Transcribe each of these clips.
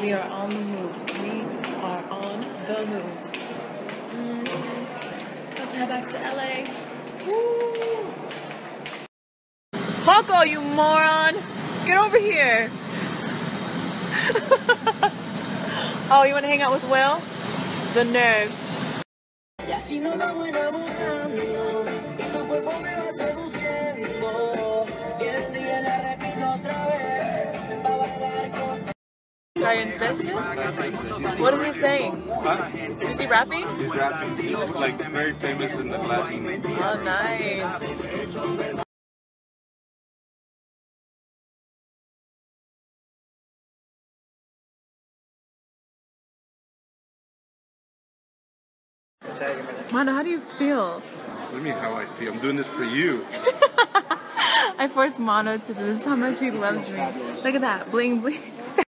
We are on the move. We are on the move. Mm. Let's head back to LA. Woo! Hawko, you moron! Get over here! oh, you want to hang out with Will? The nerve. Ryan What is he saying? Huh? Is he rapping? He's rapping. He's like very famous in the Latin. Oh, nice. Mano, how do you feel? What do you mean how I feel? I'm doing this for you. I forced Mono to do this. How much he loves me. Look at that. Bling, bling.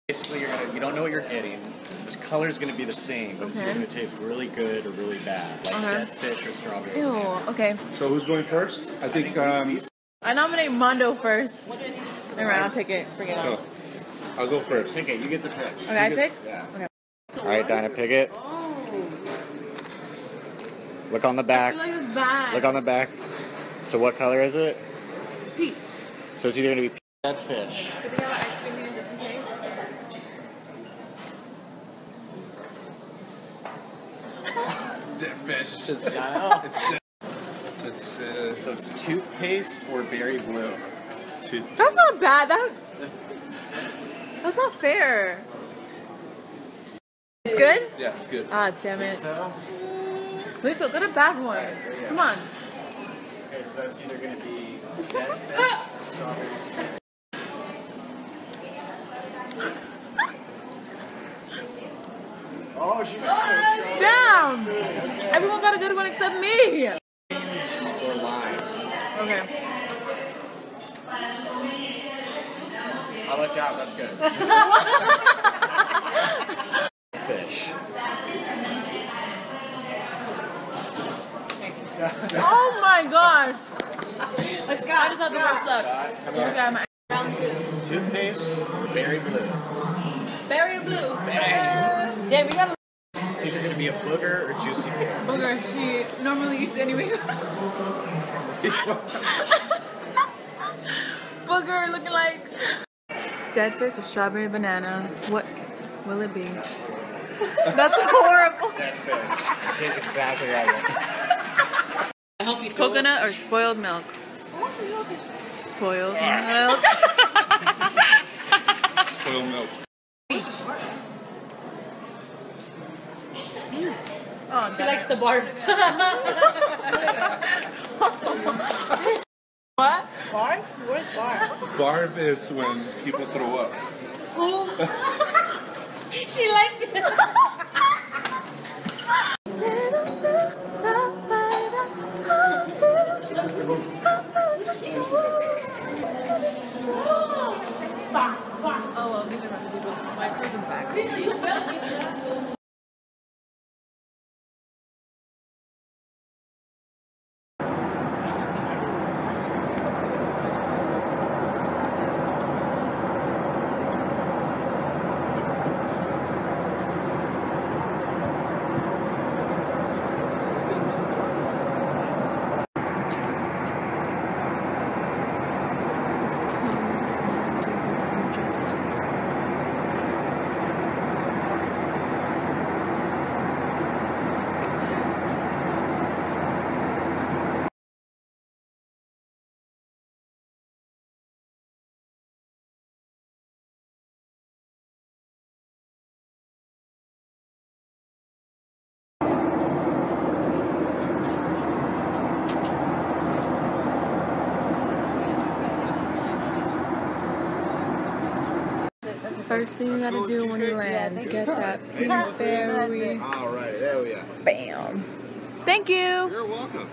Basically, you're gonna, you don't know what you're getting. This color is going to be the same, but it's Okay. either going to taste really good or really bad, like Okay. dead fish or strawberry. Ew. Okay. So who's going first? I think. Um, I nominate Mondo first. Never mind. I'll take it. Bring it oh, on. I'll go first. Pick it. You get the pick. Okay, I pick? Yeah. Okay. All right, Dinah, pick it. Look on the I back. feel like it's bad. Look on the back. So what color is it? Peach. So it's either going to be dead fish. Could they have ice cream here just in case? Dead fish. So It's uh, so it's toothpaste or berry blue. tooth. That's not bad. That. That's not fair. It's good? Yeah, it's good. Ah, damn it. So, Lisa, get a bad one. Come on. okay, so that's either going to be oh, dead fish strawberries. Oh, she got Damn! Everyone got a good one except me. Or lime. Okay. I like that. That's good. my god. Let's go. I just had the best luck. Come Here we on. go. Round two. Toothpaste berry blue. Berry blue. Damn, we got a It's either going to be a booger or juicy pear. booger. She normally eats anyways. booger looking like. Dead fish or strawberry banana. What will it be? That's horrible. That's fair. Tastes exactly like it. Coconut or spoiled milk? Spoiled milk. Spoiled milk. Mm. Oh, she likes the barf. what? Barf? Where's barf? Barb is when people throw up. she likes it. First thing you gotta do when you land, get that Pinkberry. All right, there we are. Bam. Thank you. You're welcome.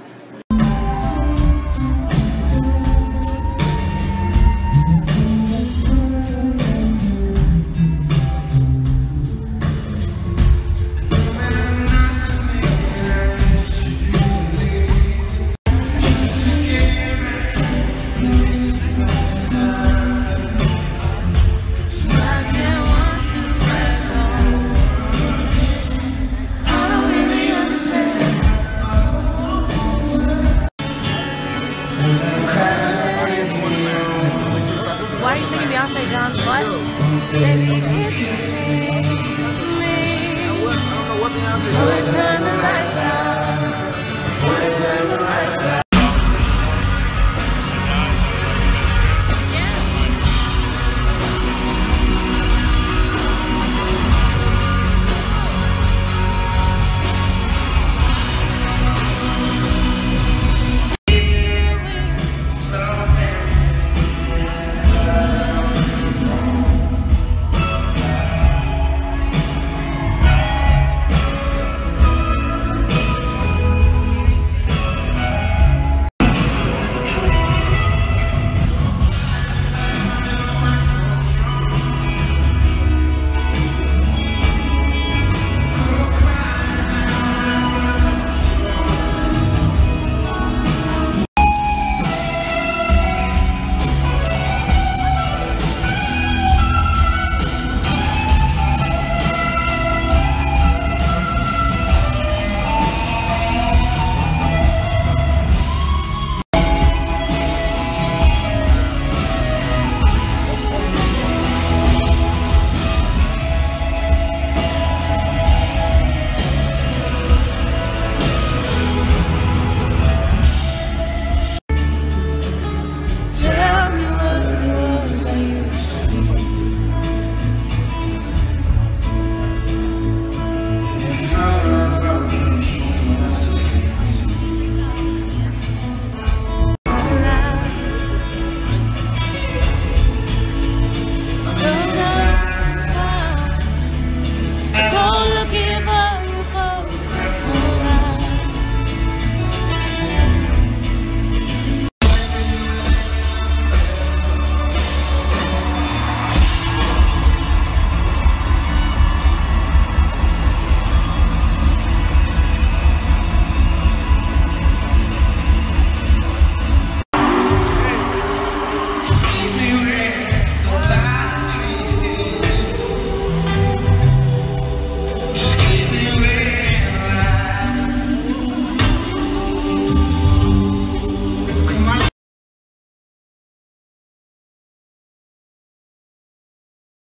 What? Baby, if you see me, so it's the lights out. The lights out.